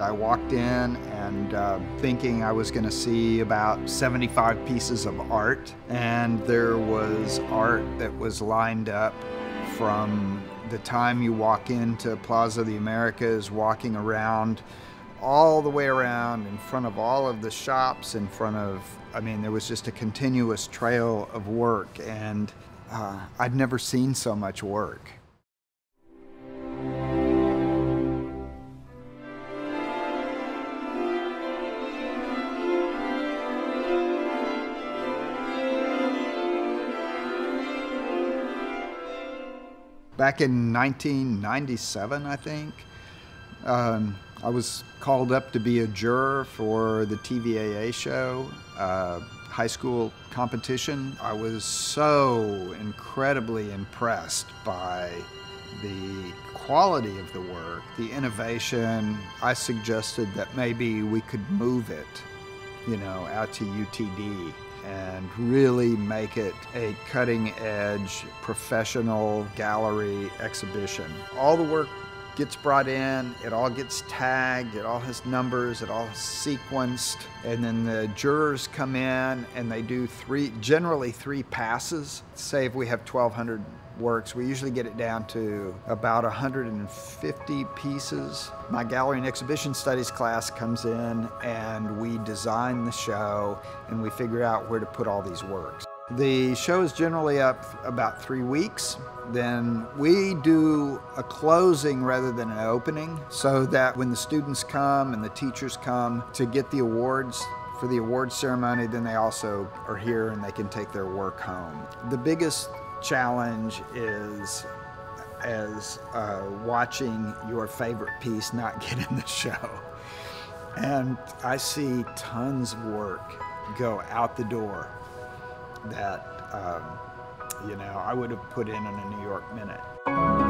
I walked in and uh, thinking I was going to see about 75 pieces of art, and there was art that was lined up from the time you walk into Plaza of the Americas, walking around all the way around in front of all of the shops, in front of, I mean, there was just a continuous trail of work, and uh, I'd never seen so much work. Back in 1997, I think, um, I was called up to be a juror for the TVAA show, uh, high school competition. I was so incredibly impressed by the quality of the work, the innovation. I suggested that maybe we could move it, you know, out to UTD and really make it a cutting edge professional gallery exhibition. All the work gets brought in, it all gets tagged, it all has numbers, it all is sequenced, and then the jurors come in and they do three, generally three passes. Say if we have 1,200 works. We usually get it down to about 150 pieces. My gallery and exhibition studies class comes in and we design the show and we figure out where to put all these works. The show is generally up about three weeks. Then we do a closing rather than an opening so that when the students come and the teachers come to get the awards, for the award ceremony, then they also are here and they can take their work home. The biggest challenge is as uh, watching your favorite piece not get in the show. And I see tons of work go out the door that, um, you know, I would have put in in a New York minute.